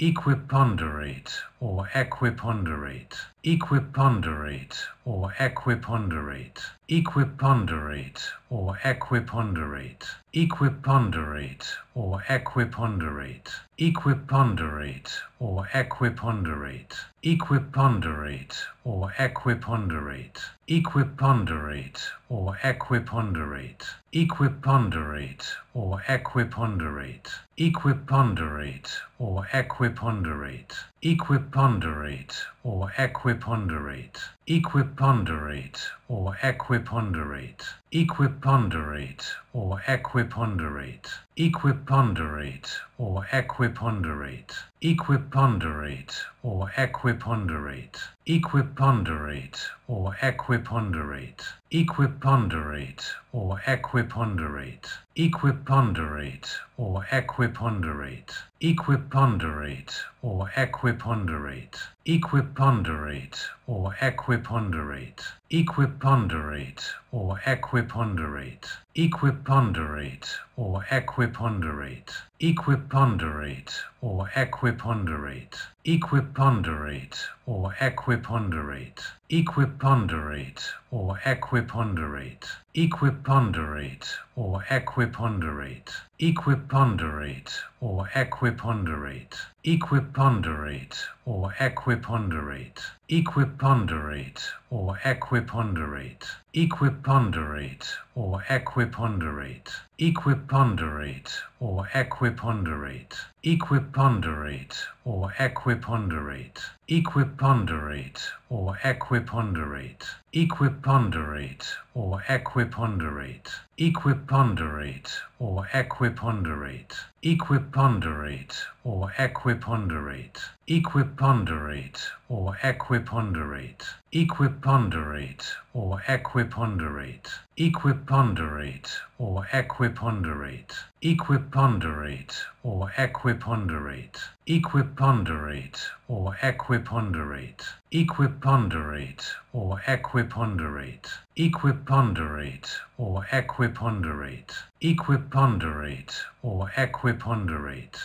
equiponderate or equiponderate, equiponderate or equiponderate, equiponderate or equiponderate, equiponderate or equiponderate, equiponderate or equiponderate, equiponderate or equiponderate, equiponderate or equiponderate, equiponderate or equiponderate, equiponderate or equiponderate, equiponderate or equiponderate, equiponderate or equiponderate, equiponderate or equiponderate, equiponderate or equiponderate, equiponderate or equiponderate, equiponderate or equiponderate, equiponderate or equiponderate, equiponderate or equiponderate, equiponderate or equiponderate, equiponderate or equiponderate, equiponderate or equiponderate, equiponderate or equiponderate, equiponderate or equiponderate, equiponderate or equiponderate, equiponderate or equiponderate, equiponderate or equiponderate, equiponderate or equiponderate, equiponderate or equiponderate, equiponderate or equiponderate, equiponderate or equiponderate, equiponderate or equiponderate, equiponderate or equiponderate, equiponderate or equiponderate, equiponderate or equiponderate, equiponderate or equiponderate, equiponderate or equiponderate, equiponderate or equiponderate, equiponderate or equiponderate, equiponderate or equiponderate, equiponderate or equiponderate, equiponderate or equiponderate, equiponderate or equiponderate, equiponderate or equiponderate, equiponderate or equiponderate,